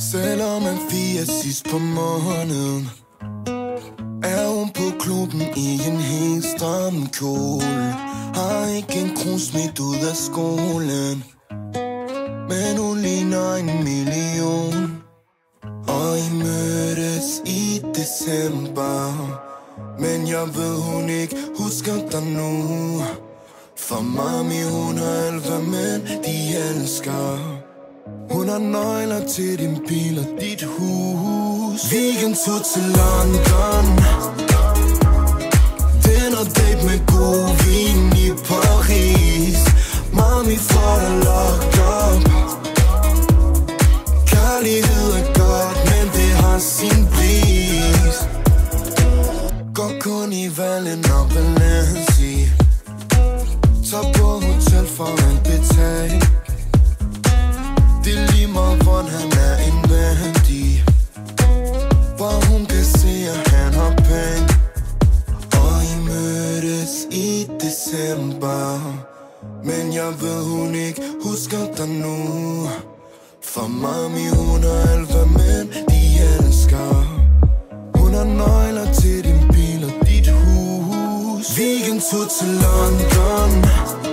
Selvom man fire sidst på måneden Er hun på klubben i en helt stram kjole. Har ikke en krus smidt ud af skolen Men hun ligner en million. Og I mødtes i december Men jeg ved hun ikke husker dig nu. For mami hun har alt hvad mænd de elsker hun nøgler til din bil og dit hus. Weekendtur til London. Dinner date med god vin i Paris. Mami får dig locked up. Kærlighed er godt, men det har sin pris. Går kun i Valen og Balenci Tag på hotel for alt Men jeg ved, hun ikke husker dig nu. For mami, hun har alt, hvad mænd de elsker. Hun har nøgler til din bil og dit hus. Weekendtur til London.